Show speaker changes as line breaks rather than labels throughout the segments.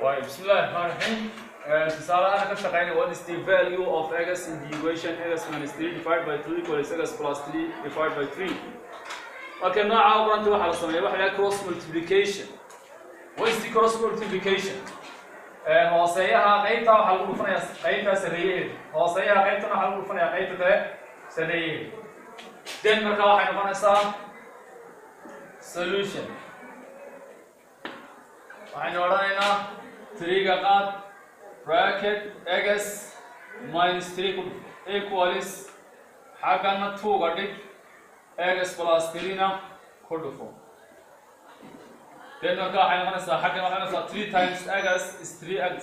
Right, Bismillahirrahmanirrahim. Uh, tusaalahaan ka shaqeynaya what is the value of x in the equation. X minus 3 divided by 2 equals x plus 3 divided by 3 marka nooca obranta waxaa la sameeya waxa la cross multiplication. What is the cross multiplication? Hooseeyaha qaybta waxaa lagu dhufanaya qaybta sareeyaheeda hooseeyaha qaybtana waxaa lagu dhufanaya qaybta kale sareeyaheeda then marka waxay noqonaysaa solution. waxaynu odhanaynaa triga qaad bracket x minus 3 equals xaggana 2 ga dhig x plus 3 na ku dhufo then marka waxay noqonaysaa xaggan waxay noqonaysaa 3 times x is 3x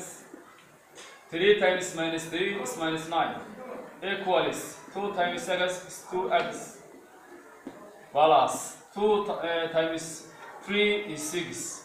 3 times minus 3 is minus 9 equals 2 times x is 2x plus 2 uh, times 3 is 6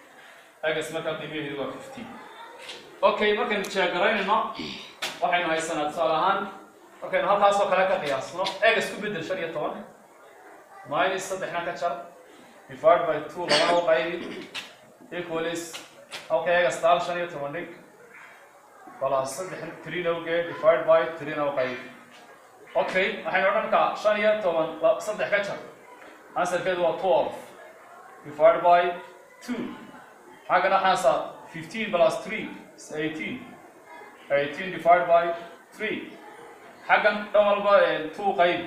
x markaa qiimaheedu waa 15 okay markaynu jeegaraynayno waxaynu haysanaa tusaale ahaan markaynu halkaasoo kale ka qiyaasno x ku bedel shan iyo toban minus saddexna ka jar divided by two labana u qaybi equals halka x taal shan iyo toban dhig plus saddex three na ugee divided by three na u qaybi okay waxaynu odhan kaa shan iyo toban saddex ka jar answerkeedu waa twelve divided by two xaggana waxaasa 15 plus 3 is 18 18 divided by 3 xaggan dhan walba eh, 2 qayb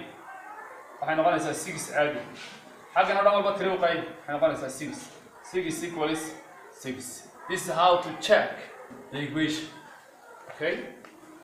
waxay noqonaysaa 6 caadi xaggana dhan walba 3 qayb waxay noqonaysaa 6 6 is equals 6 this is how to check the equation. Okay